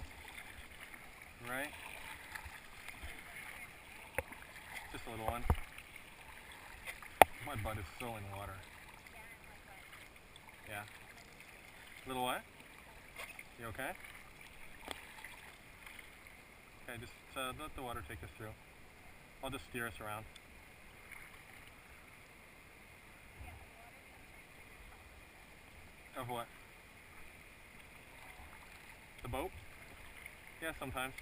Right? Just a little one. My butt is so in water. Yeah. Little what? You okay? Okay, just uh, let the water take us through. I'll just steer us around. Of what? The boat? Yeah, sometimes.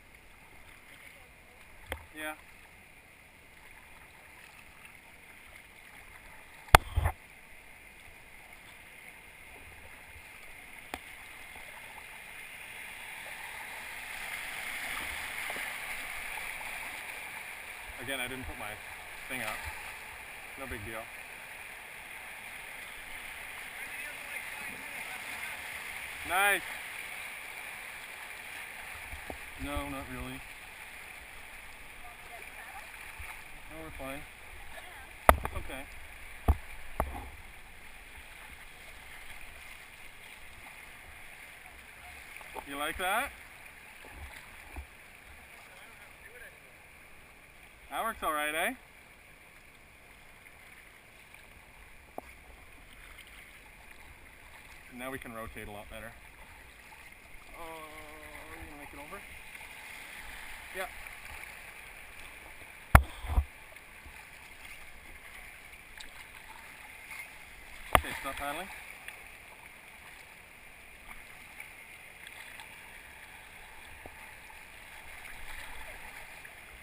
Yeah. Again, I didn't put my thing up. No big deal. Nice. No, not really. No, we're fine. Okay. You like that? That works alright, eh? Now we can rotate a lot better. Oh, you gonna make it over? Yeah. Okay, stop paddling.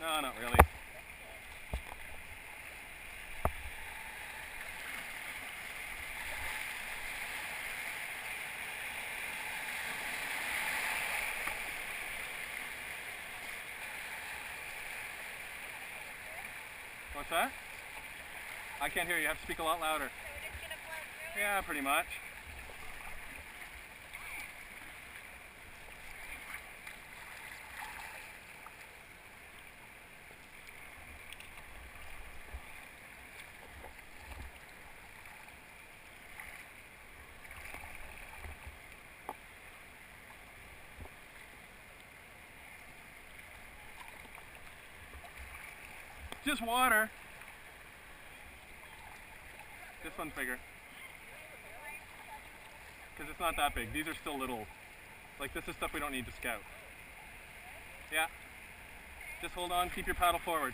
No, not really. What's that? I can't hear you. You have to speak a lot louder. Yeah, pretty much. Just water. This one's bigger. Because it's not that big. These are still little. Like this is stuff we don't need to scout. Yeah. Just hold on, keep your paddle forward.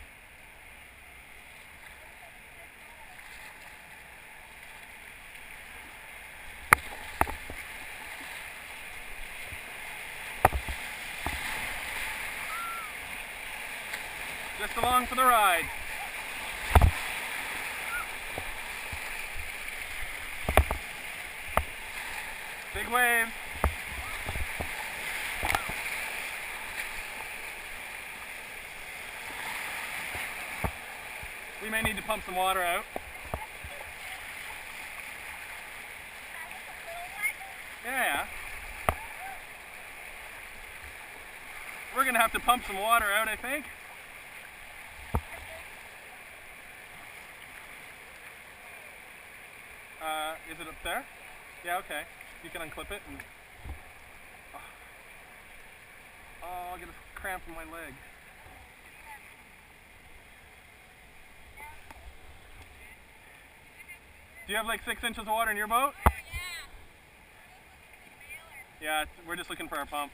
Just along for the ride. Big wave. We may need to pump some water out. Yeah. We're gonna have to pump some water out, I think. Uh, is it up there? Yeah, okay. You can unclip it and... Oh, oh I'll get a cramp in my leg. Do you have like six inches of water in your boat? Yeah, it's- we're just looking for our pump.